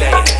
darle.